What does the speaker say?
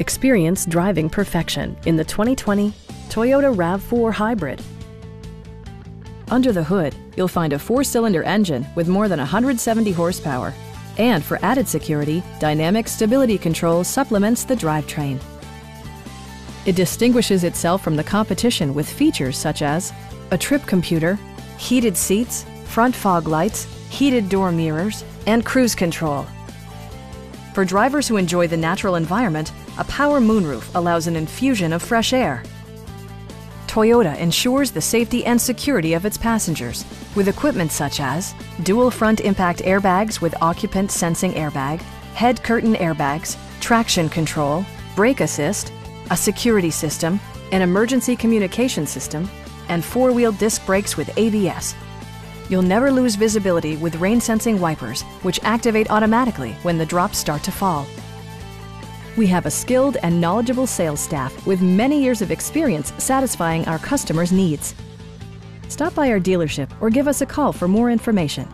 Experience driving perfection in the 2020 Toyota RAV4 Hybrid. Under the hood, you'll find a four-cylinder engine with more than 170 horsepower. And for added security, Dynamic Stability Control supplements the drivetrain. It distinguishes itself from the competition with features such as a trip computer, heated seats, front fog lights, heated door mirrors, and cruise control. For drivers who enjoy the natural environment, a power moonroof allows an infusion of fresh air. Toyota ensures the safety and security of its passengers with equipment such as dual front impact airbags with occupant sensing airbag, head curtain airbags, traction control, brake assist, a security system, an emergency communication system, and four-wheel disc brakes with ABS. You'll never lose visibility with rain-sensing wipers, which activate automatically when the drops start to fall. We have a skilled and knowledgeable sales staff with many years of experience satisfying our customers' needs. Stop by our dealership or give us a call for more information.